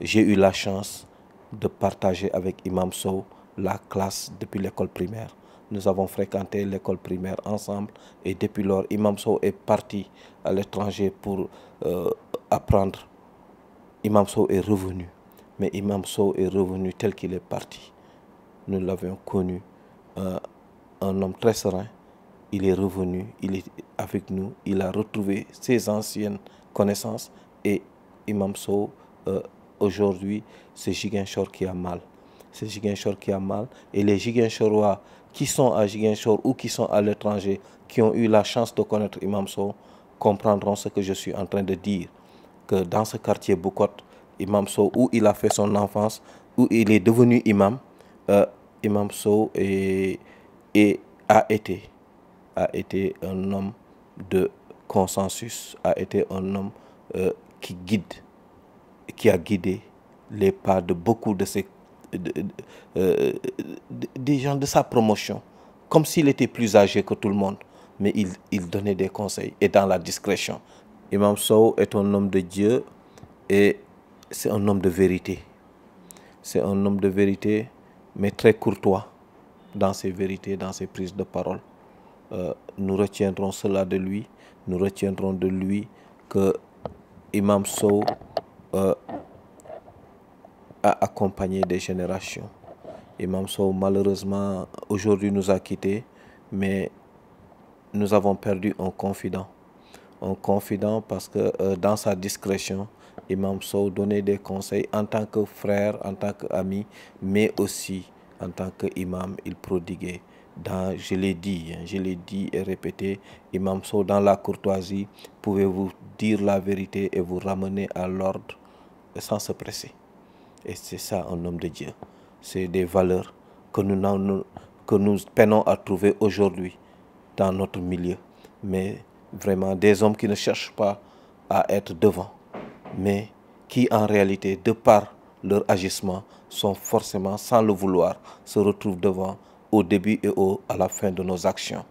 j'ai eu la chance de partager avec Imam Sow la classe depuis l'école primaire. Nous avons fréquenté l'école primaire ensemble et depuis lors, Imam Sow est parti à l'étranger pour euh, apprendre. Imam Sow est revenu, mais Imam Sow est revenu tel qu'il est parti. Nous l'avions connu, euh, un homme très serein. Il est revenu, il est avec nous, il a retrouvé ses anciennes connaissances et Imam Sow, euh, aujourd'hui, c'est Giguinchor qui a mal. C'est Giguinchor qui a mal. Et les Giguinchorois qui sont à Giguinchor ou qui sont à l'étranger, qui ont eu la chance de connaître Imam Sow, comprendront ce que je suis en train de dire. Que dans ce quartier Boukot, Imam Sow, où il a fait son enfance, où il est devenu imam, euh, Imam Sow est, a, été, a été un homme de consensus, a été un homme euh, qui guide, qui a guidé les pas de beaucoup de ces des gens de sa promotion, comme s'il était plus âgé que tout le monde, mais il, il donnait des conseils et dans la discrétion. Imam Sow est un homme de Dieu et c'est un homme de vérité. C'est un homme de vérité, mais très courtois dans ses vérités, dans ses prises de parole. Euh, nous retiendrons cela de lui. Nous retiendrons de lui que Imam Sow euh, a accompagné des générations. Imam Sow, malheureusement, aujourd'hui nous a quittés, mais nous avons perdu un confident. Un confident parce que euh, dans sa discrétion, Imam Sow donnait des conseils en tant que frère, en tant qu'ami, mais aussi en tant qu'imam, il prodiguait. Dans, je l'ai dit, hein, je l'ai dit et répété, Imam Sow, dans la courtoisie, pouvez-vous dire la vérité et vous ramener à l'ordre? Sans se presser. Et c'est ça un homme de Dieu. C'est des valeurs que nous, que nous peinons à trouver aujourd'hui dans notre milieu. Mais vraiment des hommes qui ne cherchent pas à être devant, mais qui en réalité, de par leur agissement, sont forcément, sans le vouloir, se retrouvent devant au début et à la fin de nos actions.